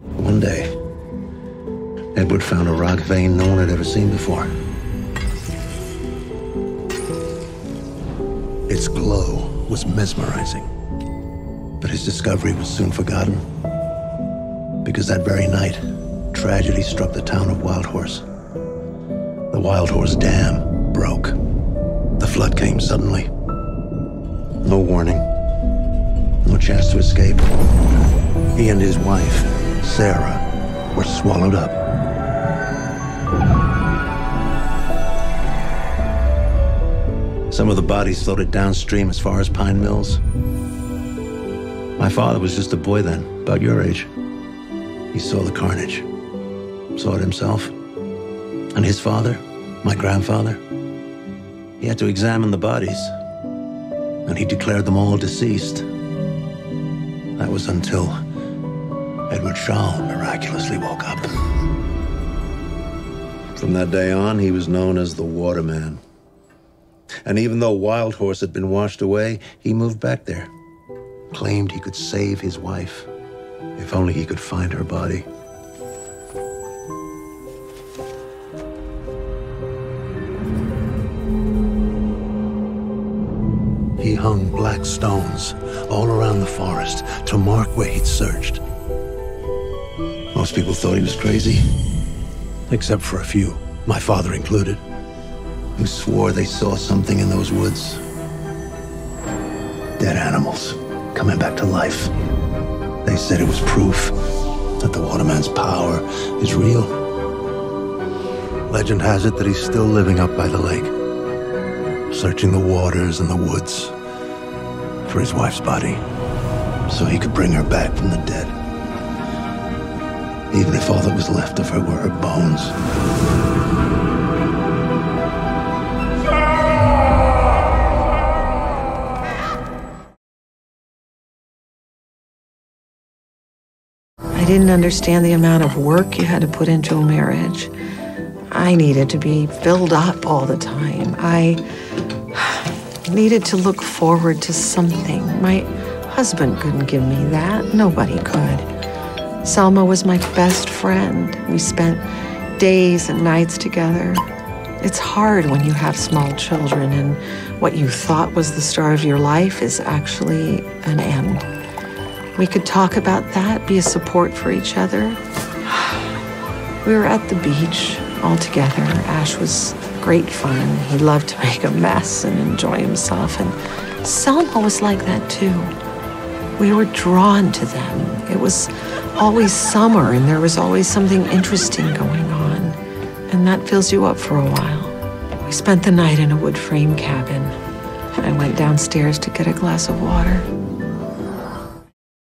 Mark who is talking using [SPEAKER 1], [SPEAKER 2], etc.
[SPEAKER 1] One day, Edward found a rock vein no one had ever seen before. Its glow was mesmerizing. But his discovery was soon forgotten. Because that very night, tragedy struck the town of Wild Horse. The Wild Horse Dam broke. The flood came suddenly. No warning. No chance to escape. He and his wife, Sarah, were swallowed up. Some of the bodies floated downstream as far as Pine Mills. My father was just a boy then, about your age. He saw the carnage, saw it himself. And his father, my grandfather, he had to examine the bodies, and he declared them all deceased. That was until Edward Shaw miraculously woke up. From that day on, he was known as the Waterman. And even though Wild Horse had been washed away, he moved back there. Claimed he could save his wife, if only he could find her body. He hung black stones all around the forest to mark where he'd searched. Most people thought he was crazy, except for a few, my father included who swore they saw something in those woods. Dead animals coming back to life. They said it was proof that the Waterman's power is real. Legend has it that he's still living up by the lake, searching the waters and the woods for his wife's body so he could bring her back from the dead. Even if all that was left of her were her bones.
[SPEAKER 2] I didn't understand the amount of work you had to put into a marriage. I needed to be filled up all the time. I needed to look forward to something. My husband couldn't give me that. Nobody could. Selma was my best friend. We spent days and nights together. It's hard when you have small children and what you thought was the start of your life is actually an end. We could talk about that, be a support for each other. We were at the beach all together. Ash was great fun. He loved to make a mess and enjoy himself. And Selma was like that too. We were drawn to them. It was always summer and there was always something interesting going on. And that fills you up for a while. We spent the night in a wood frame cabin. I went downstairs to get a glass of water.